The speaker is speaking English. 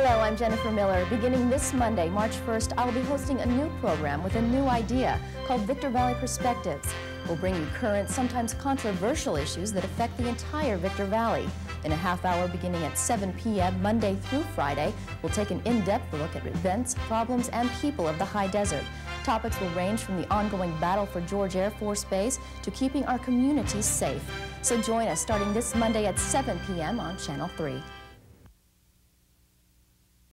Hello, I'm Jennifer Miller. Beginning this Monday, March 1st, I'll be hosting a new program with a new idea called Victor Valley Perspectives. We'll bring you current, sometimes controversial issues that affect the entire Victor Valley. In a half hour beginning at 7 p.m. Monday through Friday, we'll take an in-depth look at events, problems, and people of the high desert. Topics will range from the ongoing battle for George Air Force Base to keeping our communities safe. So join us starting this Monday at 7 p.m. on Channel 3.